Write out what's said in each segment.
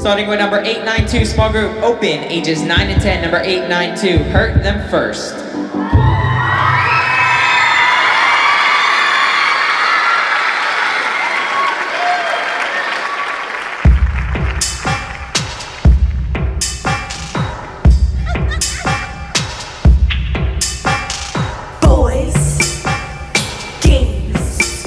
Starting with number 892, small group, open, ages 9 to 10, number 892, hurt them first. Boys, games,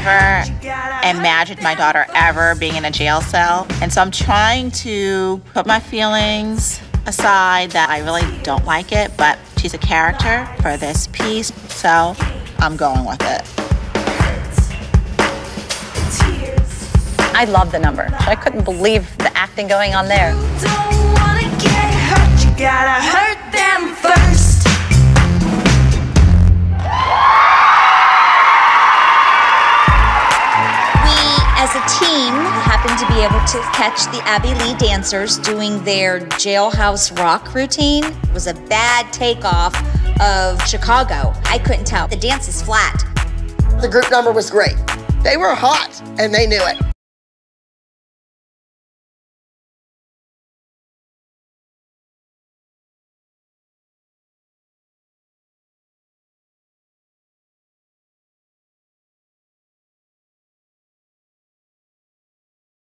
never imagined my daughter ever being in a jail cell. And so I'm trying to put my feelings aside that I really don't like it, but she's a character for this piece, so I'm going with it. I love the number. I couldn't believe the acting going on there. Team, happened to be able to catch the Abby Lee dancers doing their jailhouse rock routine. It was a bad takeoff of Chicago. I couldn't tell. The dance is flat. The group number was great. They were hot and they knew it.